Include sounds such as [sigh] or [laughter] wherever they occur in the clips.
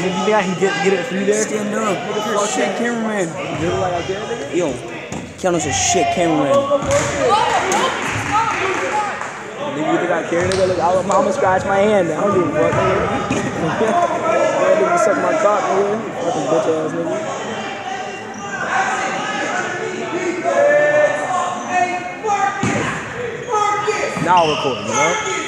Nigga, you think I can get, get it through there? Stand up. You're a shit cameraman. You look like out there, nigga? Yo, Keanu's a shit cameraman. Nigga, you think I care, nigga? Look, I'm, gonna scratch my hand. I don't give a fuck, nigga. [laughs] nigga, suck my cock, nigga. Fucking bitch ass nigga. Now I'll record, you know?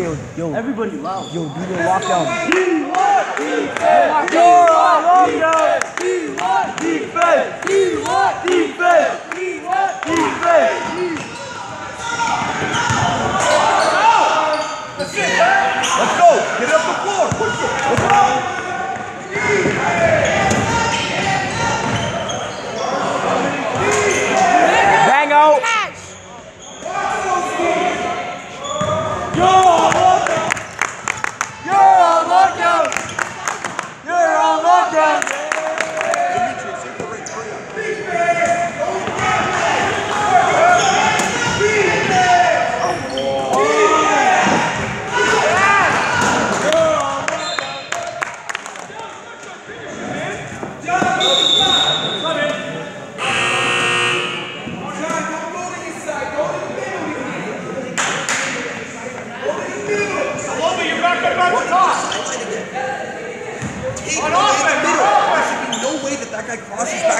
DJ, yo, Everybody loud. yo, do the lockdown. Let's go. Get up the floor. Push it. Let's go. Bang out. Demetrius, hit the ring. Hurry up. It in the middle. There should be no way that that guy crosses back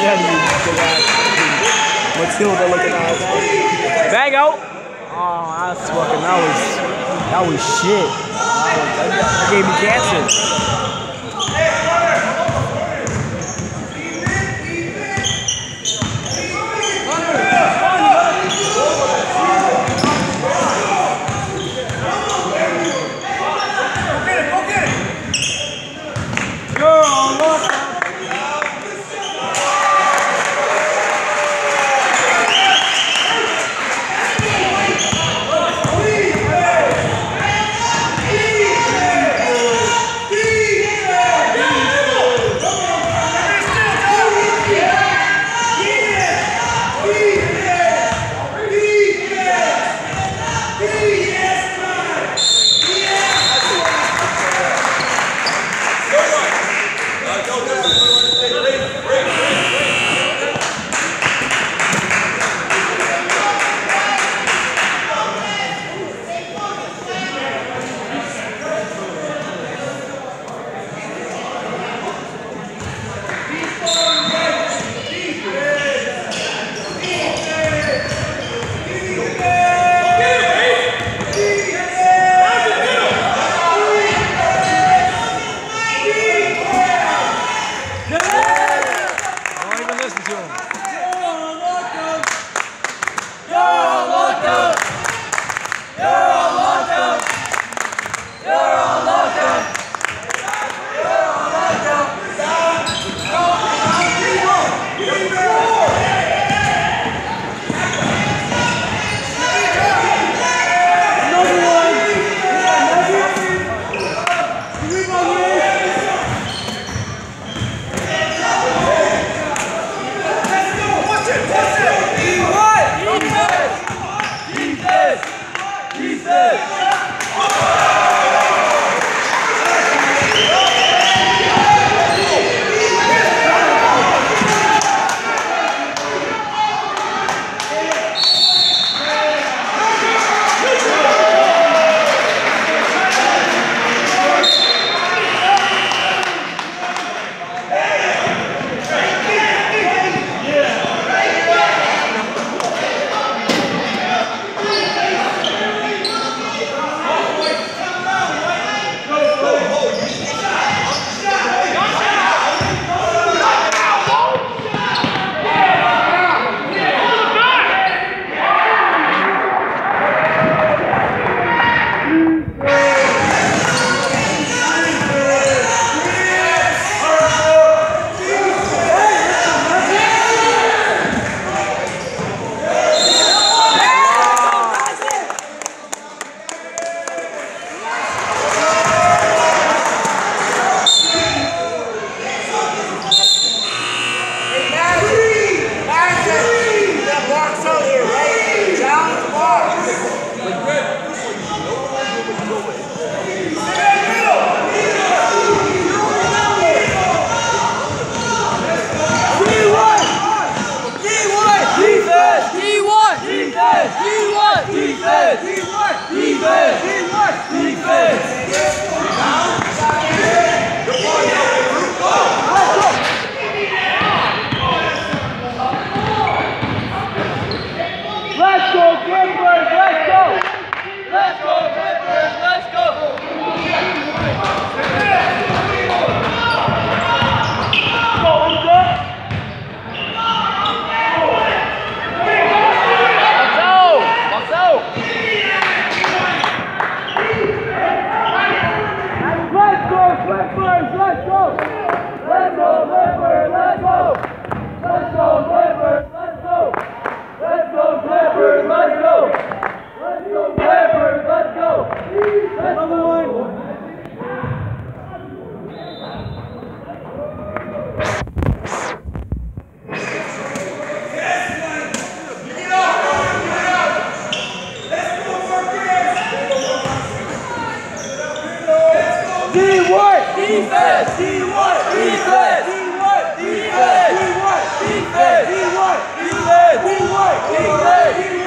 Of you. Matilda looking ass. Bang out. Oh, that's fucking, that was, that was shit. That, was, that gave me cancer. Justice! Defense! D1! Defense! D1! Defense! D1! Defense! D1! Defense! D1! Defense!